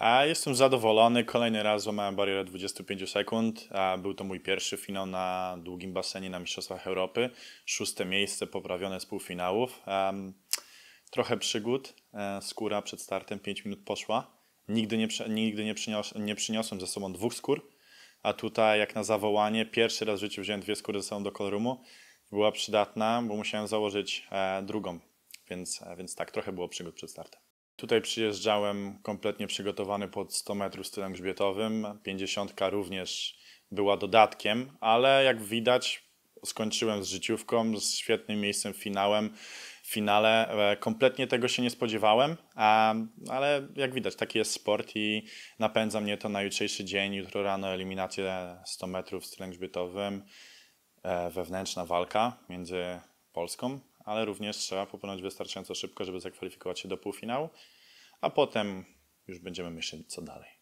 A jestem zadowolony. Kolejny raz złamałem barierę 25 sekund. A był to mój pierwszy finał na długim basenie na Mistrzostwach Europy. Szóste miejsce poprawione z półfinałów. Um, trochę przygód. E, skóra przed startem 5 minut poszła. Nigdy nie, nigdy nie, przynios, nie przyniosłem ze sobą dwóch skór. A tutaj, jak na zawołanie, pierwszy raz w życiu wziąłem dwie skóry ze sobą do kolorumu. Była przydatna, bo musiałem założyć e, drugą. Więc, e, więc tak, trochę było przygód przed startem. Tutaj przyjeżdżałem kompletnie przygotowany pod 100 metrów stylem grzbietowym. 50 również była dodatkiem, ale jak widać, skończyłem z życiówką, z świetnym miejscem finałem. W finale e, kompletnie tego się nie spodziewałem, ale jak widać, taki jest sport i napędza mnie to na jutrzejszy dzień. Jutro rano eliminację 100 metrów stylem grzbietowym, e, wewnętrzna walka między Polską ale również trzeba popłynąć wystarczająco szybko, żeby zakwalifikować się do półfinału, a potem już będziemy myśleć, co dalej.